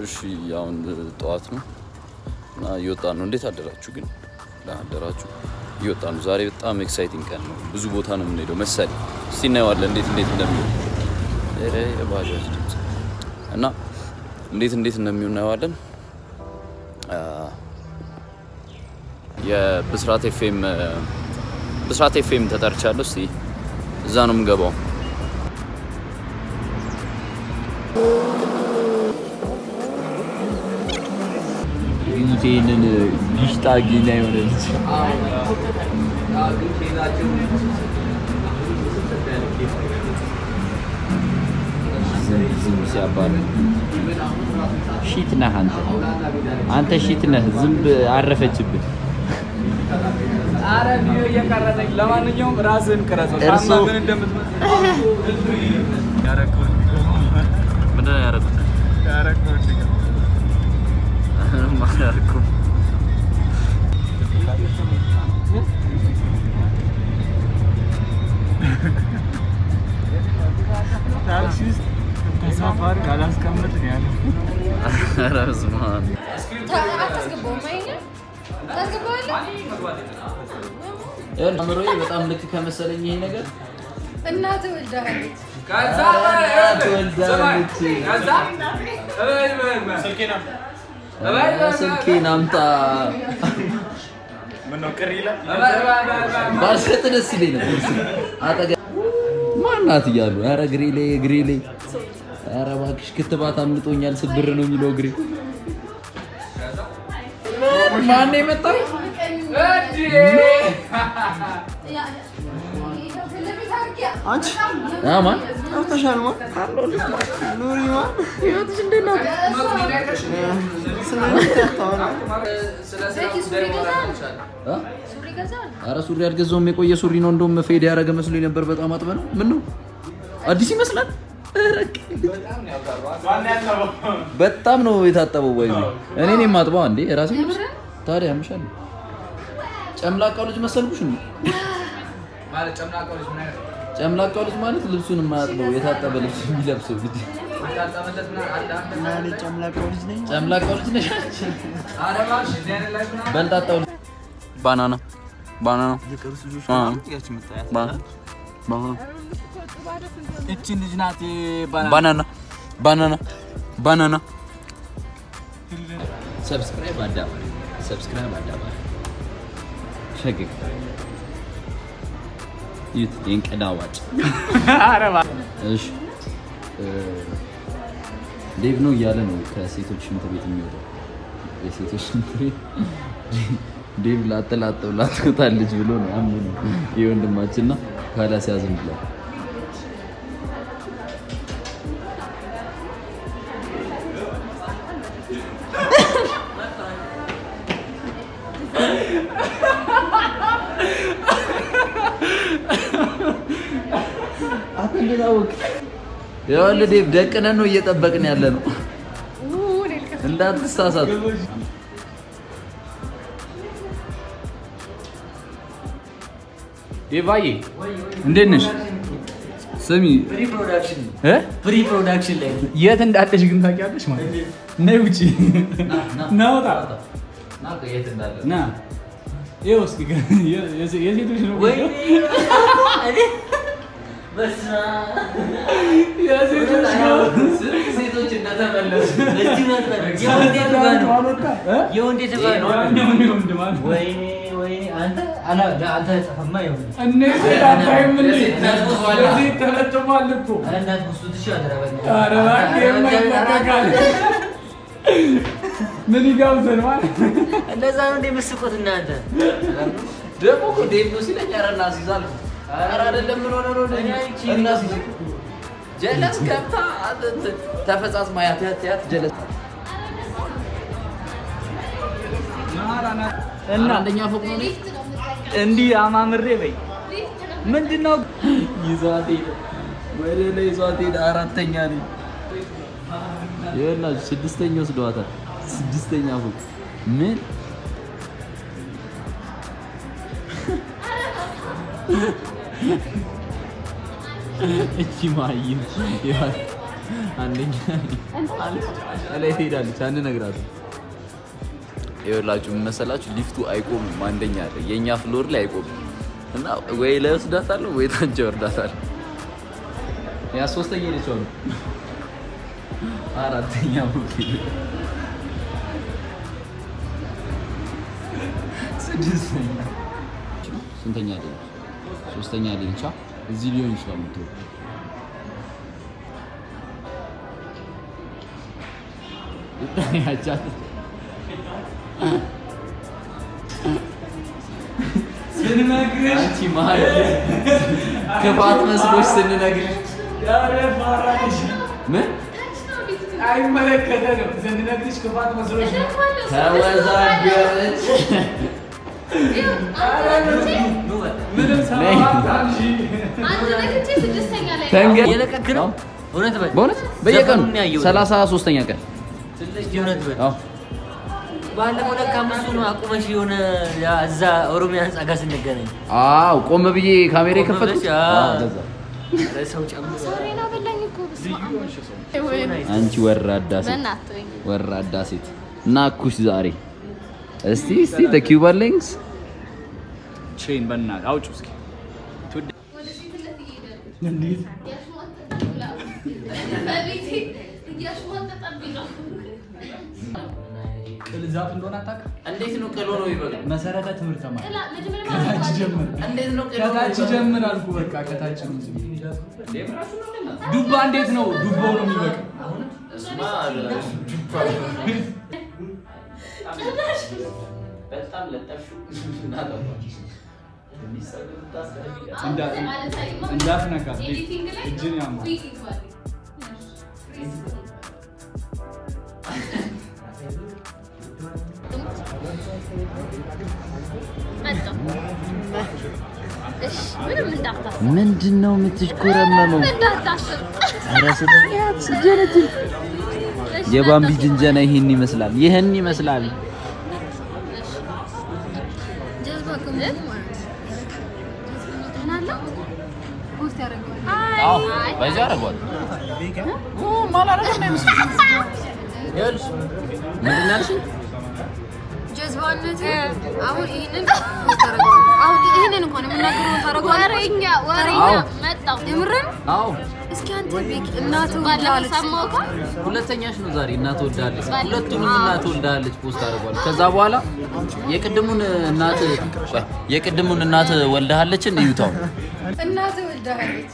እሺ አሁን ጠዋት ነው እና እየወጣ ነው። እንዴት አደራችሁ ግን? አደራችሁ? እየወጣ ነው። ዛሬ በጣም exciting ቀን ነው። ብዙ ቦታ ነው የምንሄደው መሰለኝ። እስቲ እናየዋለን እንዴት እንዴት እንደሚሆን ኧረ የባጃጅ ድምፅ እና እንዴት እንዴት እንደሚሆን እናየዋለን። የብስራት ኤፍኤም ብስራት ኤፍኤም ተጠርቻለሁ። እስቲ እዛ ነው የምገባው። ይህንን ጊሽጣ ጊና የሆነ ልጅ ዝም ሲያባል። ሺት ነህ አንተ። አንተ ሺት ነህ። ዝንብ አረፈችብህ። ለማንኛውም ራስህን ታማ ምን እንደምትመስል ምንድን ነው። ያደረኩት? ምንም አላደረኩም። ታክሲ ተሳፋሪ ካላስቀምጥ ነው አእምሮዬ በጣም ልክ ከመሰለኝ ይሄ ነገር ወልዳሃለች። ትወልዳለች። ኧረ ስልኬን አምጣ። ምነው ቅር ይላል? ባልሰጥ ደስ ይለኝ ነበር። አጠገብ ማናት እያሉ? ኧረ ግሬ ላይ ግሬ ላይ። ኧረ እባክሽ ክትባት አምልጦኛል ስብር ነው የሚለው ግሬ። ማን የመጣው አንቺ? ማን? ጠፍተሻል ማ? ኑሪ ማ? ህይወትሽ እንዴት ናት? ኧረ ሱሪ አልገዛውም። የቆየ ሱሪ ነው። እንደውም ፌድ ያደረገ መስሎኝ ነበር። በጣም አጥበ ነው? ምን ነው አዲስ ይመስላል? በጣም ነው የታጠበው። ወይ እኔ ነኝ የማጥበው። እንዴ ራሴ ታዲያ ያምሻል? ጨምላቃው ልጅ መሰልኩሽ እንዴ ጨምላቃው ልጅ ማለት ልብሱን የማያጥበው የታጠበ ልብስ የሚለብሰው ልጅ ጨምላቃው ልጅ ነሽ በልጣጣው ልጅ ባናና ባናና። ባናና። ባናና ባናና። ባናና። ባናና ሰብስክራይብ አዳባሪ ሰብስክራይብ አዳባሪ ሸግግ ይት ዋጭ? እባክህ እሺ። ዴቭ ነው እያለ ነው ከሴቶች ሽንት ቤት የሚወጣው። የሴቶች ሽንት ቤት? ዴቭ ላጥ ላጥ ብላ ትወጣለች ብሎ ነው አምኑ ይህ ወንድማችንና ካላ ሲያዝን ብሏል አወቅ? ይኸውልህ ዴቭ ደቅነን ነው እየጠበቅን ያለ ነው። እንዳትሳሳት። ዴቫዬ እንዴት ነሽ? ስሚ ፍሪ ፕሮዳክሽን እ ፍሪ ፕሮዳክሽን ላይ የት እንዳለሽ ግን ታውቂያለሽ ማለት ነው። ነይ ውጪ ና ውጣ ና ይኸው እስኪ የሴቶች ነው ሴቶች እንደተመለሱ! ምን ይጋብዘን ማለት? ነው? እንደዛ ነው እንደ የምትስቁት እናንተ? ደግሞ እኮ ዴቭ ነው ሲለኝ ኧረ እናስይዝ አልኩ። ኧረ አይደለም ምን ሆነ ነው እኔ አይቼ እናስይዝ ጀለስ ገብታ ተፈጻጽማ ያት ያት ያት ጀለስ እና አንደኛ ፎቅ ነው እንዲህ አማምሬ በይ ምንድን ነው ይዟት ሄደ። ወደ ላይ ይዟት ሄደ። አራተኛ ነኝ። ይኸውላችሁ ስድስተኛ ወስደዋታል። ስድስተኛ ፎቅ ምን እቺ ማይም አንደኛ ላይ ትሄዳለች። አንነግራትም። ይኸውላችሁ ምን መሰላችሁ ሊፍቱ አይቆምም። አንደኛ አለ የእኛ floor ላይ አይቆምም እና ወይ ላይ ወስዳታለሁ ወይ ታች ወርዳታለሁ። ያ ሶስተኛ ሄደች አሁን አራተኛ ስድስተኛ ስንተኛ ነች? ሶስተኛ ላይ ነች። አ? እዚህ ሊሆን ይችላል የምትወው ያቻት ስንነግርሽ አንቺ መሀል ክፋት መስሎች ስንነግርሽ ምን አይመለከተንም። ስንነግርሽ ክፋት መስሎች ነው። ተወዛገበች። በእውነት በየቀኑ ሰላሳ ሶስተኛ ቀን ባለፈው ለካ ኦሮሚያ ህንፃ ጋር ስንገናኝ አዎ ቆም ብዬ ካሜራ የከፈትኩት አንቺ ሴት ወራዳ ሴት። እና ኩሽ ዛሬ እስቲ እስቲ the cuban links? ቼን በእናትህ አውጪው እስኪ። ቅል ዛፍ እንደሆነ አታውቅም? እንዴት ነው ቅሎ ነው ይበላል? መሰረተ ትምህርት ተማር ጥላ መጀመሪያ ከታች ማስገባት ጀምር። እንዴት ነው ቅሎ ከታች ጀምር አልኩ በቃ ከታች ነው ዱባ እንዴት ነው? ዱባው ነው የሚበቅል በጣም እጅን ያማል። እንዳታስብ። ምንድን ነው የምትሽኮረመመው? የባምቢ ጅንጀና ይህን ይመስላል። ይህን ይመስላል።? ጀዝባነት አሁን ይህንን አሁን ይህንን እንኳን የምናገረውን ታደርገዋለህ። ወሬኛ ወሬኛ መጣሁ። የምርን አዎ እስኪ አንተ ቤክ ባለፈው ወልዳለች ሁለተኛሽ ነው ዛሬ እናት ወልዳለች። አዎ። እናት ወልዳለች ፖስት አድርጓል። ከዛ በኋላ የቅድሙን እናት ቆይ፣ የቅድሙን እናት ወልዳለችን እዩታው እናትህ ወልዳለች።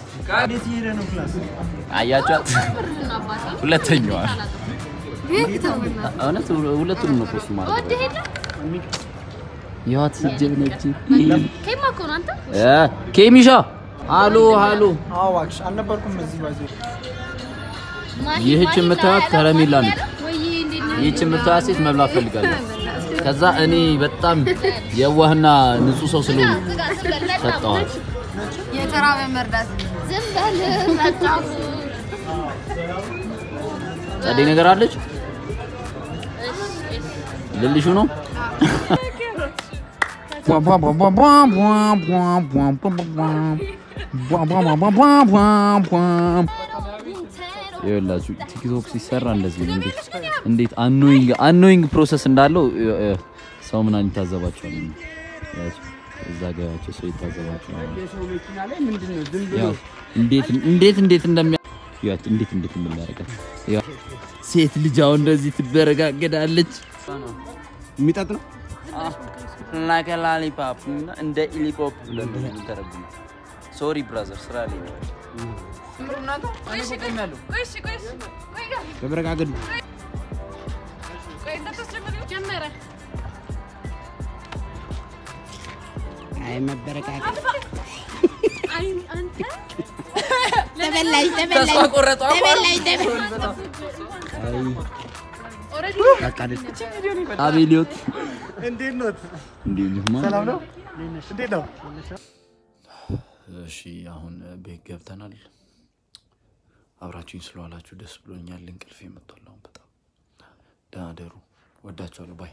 አያቿት ብርህን አባቴ ሁለተኛዋ ቤክ ተውና እውነት ሁለቱንም ነው ፖስት ማለት ወደ እኮ ነው አንተ ኬሚሻ ሃሎ ሃሎ አዋክሽ አልነበርኩም እዚህ ባዜ ማሂ ይህች የምታዩት ከረሜላ ነች።? ይህች የምታዩት ሴት መብላት ፈልጋለሁ። ከዛ እኔ በጣም የዋህና ንጹህ ሰው መጣሁ። ሰጠዋት። የተራበ መርዳት ዝም በል መጣሁ። ጸደይ ነገር አለች ልልሹ ነው ይኸውላችሁ ቲክቶክ ሲሰራ እንደዚህ ነው። እንዴት annoying annoying process እንዳለው ሰው ምናምን ይታዘባቸዋል። እዛ ገባቸው ሰው ይታዘባቸዋል። እንዴት እንዴት እንደሚያደርጋት ሴት ልጅ አሁን እንደዚህ ትበረጋገዳለች። የሚጠጥ ነው like lollipop እንደ ኢሊፖፕ ብለን ነው የምንተረጉመው። sorry brother ስራ ላይ ነው። ጀመረ አይ መበረጋገድ ተበላሽ ተበላሽ ተበላሽ ተበላሽ አቤሊዮት እንዴት ኖት? ሰላም ነው? እንዴት ነው? እሺ አሁን ቤት ገብተናል። አብራችሁኝ ስለዋላችሁ ደስ ብሎኛል። እንቅልፍ አሁን በጣም ደህና ደሩ። ወዳችኋለሁ። ባይ